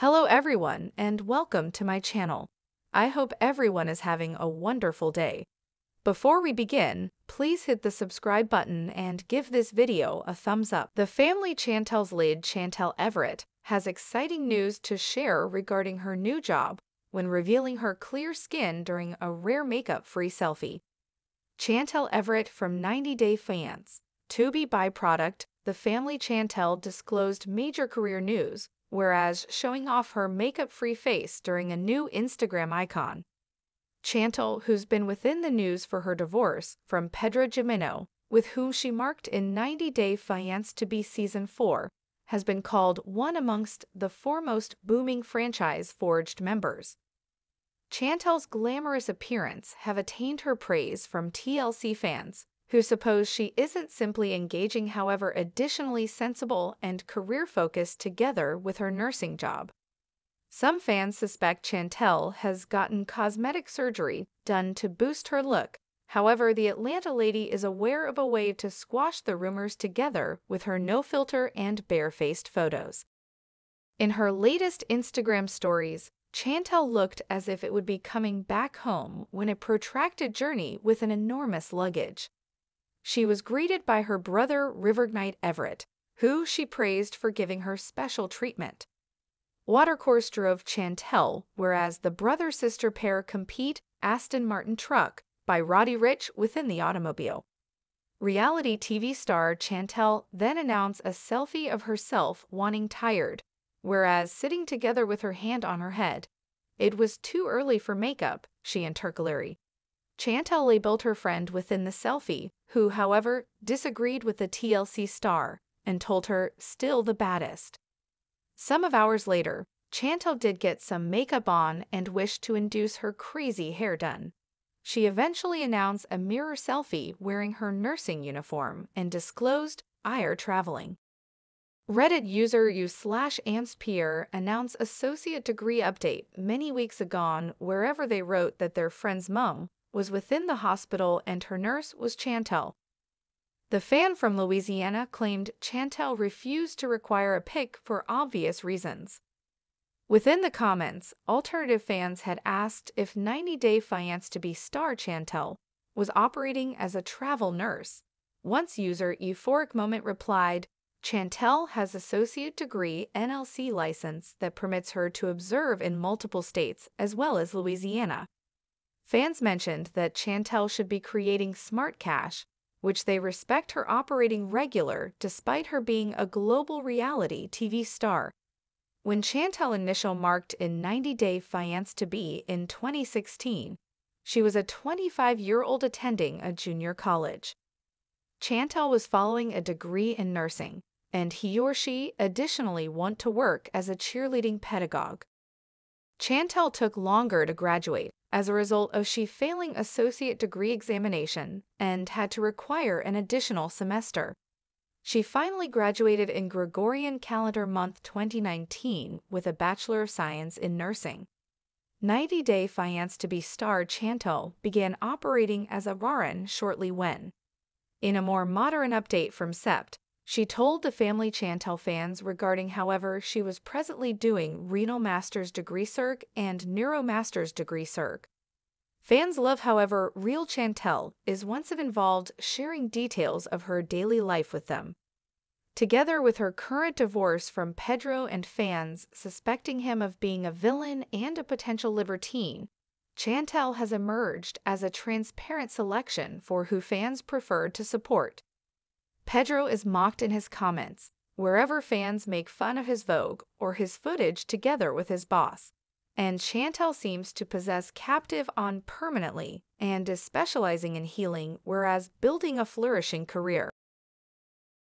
Hello everyone and welcome to my channel. I hope everyone is having a wonderful day. Before we begin, please hit the subscribe button and give this video a thumbs up. The family Chantel's lead, Chantel Everett, has exciting news to share regarding her new job when revealing her clear skin during a rare makeup-free selfie. Chantel Everett from 90 Day Fiancé. To be byproduct, the family Chantel disclosed major career news, whereas showing off her makeup-free face during a new Instagram icon. Chantel, who's been within the news for her divorce from Pedro Jimeno, with whom she marked in 90 Day Fiancé to be Season 4, has been called one amongst the foremost booming franchise Forged members. Chantel's glamorous appearance have attained her praise from TLC fans, who suppose she isn't simply engaging however additionally sensible and career-focused together with her nursing job. Some fans suspect Chantel has gotten cosmetic surgery done to boost her look. However, the Atlanta lady is aware of a way to squash the rumors together with her no-filter and bare-faced photos. In her latest Instagram stories, Chantel looked as if it would be coming back home when a protracted journey with an enormous luggage. She was greeted by her brother River Knight Everett, who she praised for giving her special treatment. Watercourse drove Chantel, whereas the brother-sister pair compete Aston Martin truck by Roddy Ricch within the automobile. Reality TV star Chantel then announced a selfie of herself wanting tired, whereas sitting together with her hand on her head. It was too early for makeup, she intercalary. Chantel labeled her friend within the selfie, who, however, disagreed with the TLC star and told her still the baddest. Some of hours later, Chantel did get some makeup on and wished to induce her crazy hair done. She eventually announced a mirror selfie wearing her nursing uniform and disclosed Ire traveling. Reddit user u slash ampspierre announced associate degree update many weeks ago wherever they wrote that their friend's mom was within the hospital and her nurse was Chantel. The fan from Louisiana claimed Chantel refused to require a pic for obvious reasons. Within the comments, alternative fans had asked if 90 Day Fiancé to be star Chantel was operating as a travel nurse. Once user Euphoric Moment replied, Chantel has associate degree NLC license that permits her to observe in multiple states as well as Louisiana. Fans mentioned that Chantel should be creating smart cash, which they respect her operating regular despite her being a global reality TV star. When Chantel initial marked in 90 Day Fiancé to be in 2016, she was a 25-year-old attending a junior college. Chantel was following a degree in nursing, and he or she additionally want to work as a cheerleading pedagogue. Chantel took longer to graduate as a result of she failing associate degree examination and had to require an additional semester. She finally graduated in Gregorian calendar month 2019 with a Bachelor of Science in Nursing. 90 Day Fiancé to be star Chantel began operating as a RN shortly when. In a more modern update from Sept, she told the family Chantel fans regarding however she was presently doing renal master's degree circ and neuro master's degree circ. Fans love however real Chantel is once it involved sharing details of her daily life with them. Together with her current divorce from Pedro and fans suspecting him of being a villain and a potential libertine, Chantel has emerged as a transparent selection for who fans prefer to support. Pedro is mocked in his comments, wherever fans make fun of his Vogue or his footage together with his boss. And Chantel seems to possess captive on permanently and is specializing in healing, whereas building a flourishing career.